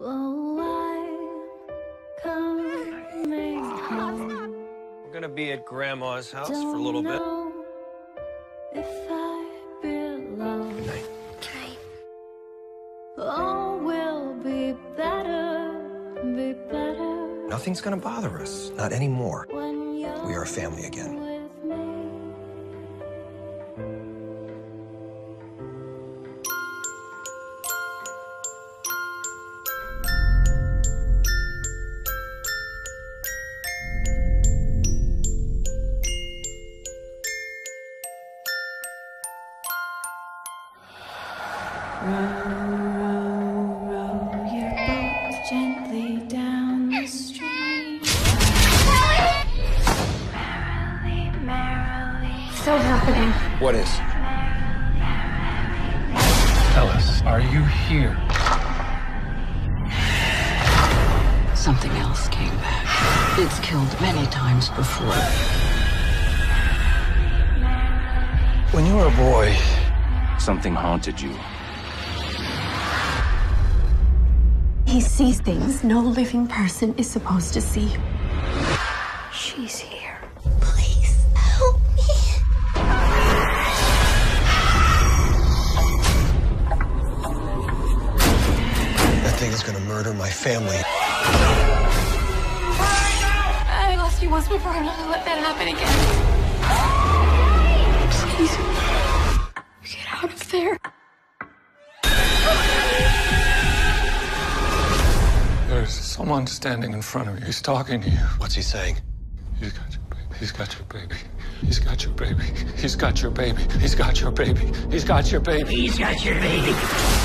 We're gonna be at Grandma's house for a little bit. If I belong. Good night. All will be better, be better Nothing's gonna bother us, not anymore. We are a family again. Still happening. What is? Tell us, are you here? Something else came back. It's killed many times before. When you were a boy, something haunted you. He sees things no living person is supposed to see. She's here. Please help me. That thing is gonna murder my family. I lost you once before. I'm not gonna let that happen again. Please. Get out of there. There's someone standing in front of you. He's talking to you. What's he saying? He's got your baby. He's got your baby. He's got your baby. He's got your baby. He's got your baby. He's got your baby. He's got your baby.